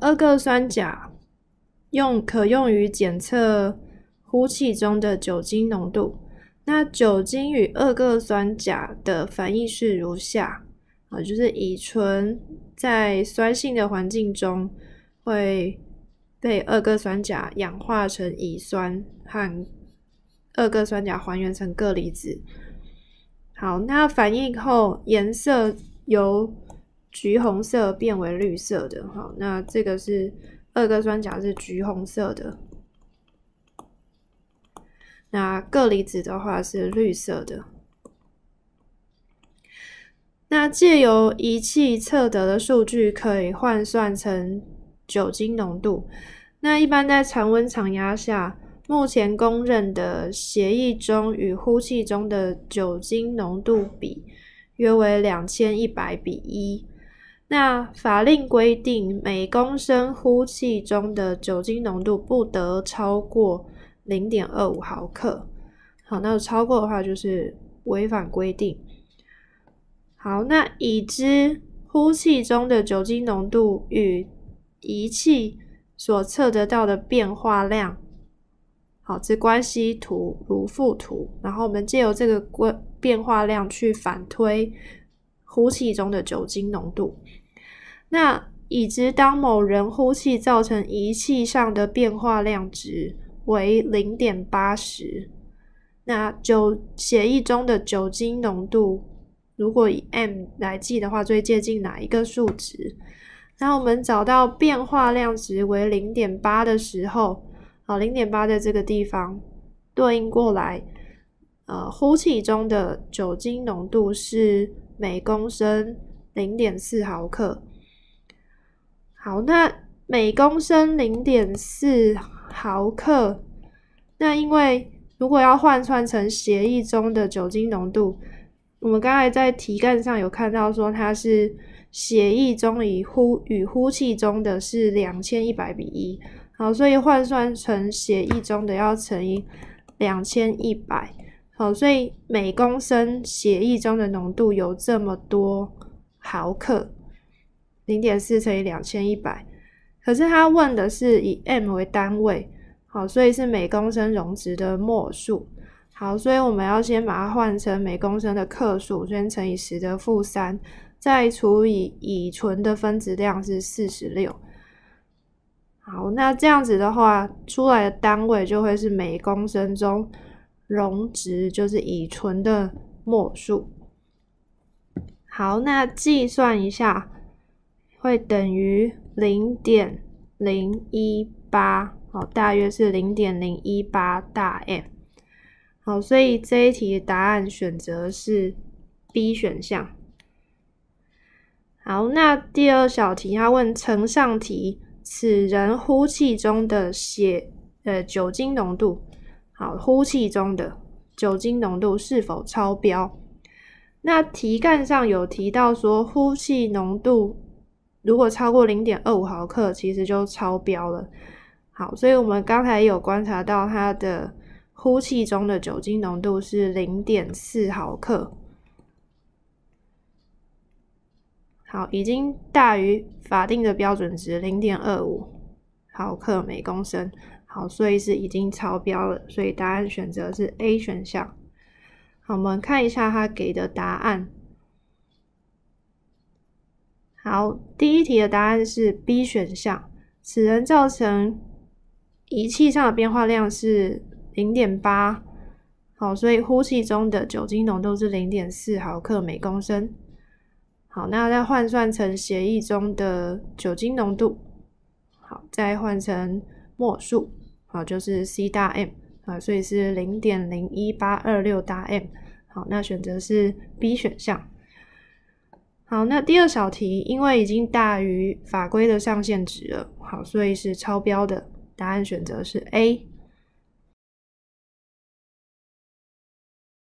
二铬酸钾用可用于检测呼气中的酒精浓度。那酒精与二铬酸钾的反应是如下啊，就是乙醇在酸性的环境中会被二铬酸钾氧化成乙酸和二铬酸钾还原成铬离子。好，那反应后颜色由橘红色变为绿色的。好，那这个是二个酸钾是橘红色的。那铬离子的话是绿色的。那借由仪器测得的数据可以换算成酒精浓度。那一般在常温常压下，目前公认的协议中与呼气中的酒精浓度比约为两千一百比一。那法令规定，每公升呼气中的酒精浓度不得超过。零点二五毫克，好，那超过的话就是违反规定。好，那已知呼气中的酒精浓度与仪器所测得到的变化量，好，这关系图如附图。然后我们借由这个关变化量去反推呼气中的酒精浓度。那已知当某人呼气造成仪器上的变化量值。为零点八十，那酒血液中的酒精浓度，如果以 m 来计的话，最接近哪一个数值？那我们找到变化量值为零点八的时候，好，零点八在这个地方对应过来，呃，呼气中的酒精浓度是每公升零点四毫克。好，那每公升零点四。毫克，那因为如果要换算成血液中的酒精浓度，我们刚才在题干上有看到说它是血液中与呼与呼气中的是两千一百比一，好，所以换算成血液中的要乘以两千一百，好，所以每公升血液中的浓度有这么多毫克，零点四乘以两千一百。可是他问的是以 m 为单位，好，所以是每公升溶质的末数。好，所以我们要先把它换成每公升的克数，先乘以十的负三，再除以乙醇的分子量是四十六。好，那这样子的话，出来的单位就会是每公升中溶质，就是乙醇的末数。好，那计算一下，会等于。零点零一八，好，大约是零点零一八大 m，好，所以这一题的答案选择是 B 选项。好，那第二小题，他问呈上题，此人呼气中的血呃酒精浓度，好，呼气中的酒精浓度是否超标？那题干上有提到说呼气浓度。如果超过零点二五毫克，其实就超标了。好，所以我们刚才有观察到它的呼气中的酒精浓度是零点四毫克。好，已经大于法定的标准值零点二五毫克每公升。好，所以是已经超标了。所以答案选择是 A 选项。好，我们看一下他给的答案。好，第一题的答案是 B 选项。此人造成仪器上的变化量是零点八，好，所以呼气中的酒精浓度是零点四毫克每公升。好，那再换算成血液中的酒精浓度，好，再换成末数，好，就是 C 大 M 啊，所以是零点零一八二六大 M。好，那选择是 B 选项。好，那第二小题，因为已经大于法规的上限值了，好，所以是超标的。答案选择是 A。